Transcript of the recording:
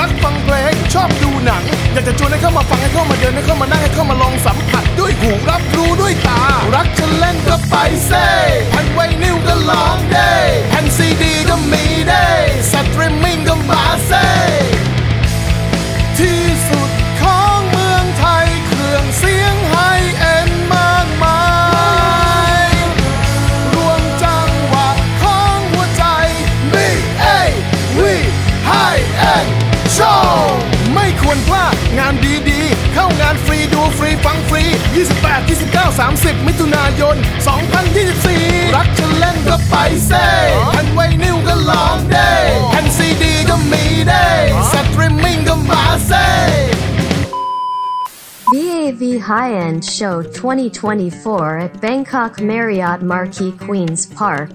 รักฟังเพลง ชอบดูหนัง อยากจะชวนให้เข้ามาฟังให้เข้ามาเดินให้เข้ามานั่งให้เข้ามาลองสัมผัสด้วยหูรับรู้ด้วยตา รักฉันเล่นก็ไปเซ่ End Show ไม่ควรพลาดงานดีๆ เข้างานฟรีดูฟรีฟังฟรี 28 29 30 มิถุนายน 2024 รักฉันเล่นก็ไปเซ่แผ่นไวนิวก็ลองได้แผ่นซีดีก็มีได้สตรีมมิ่งก็มาเซ่ BAV High End Show 2024 at Bangkok Marriott Marquis Queen's Park.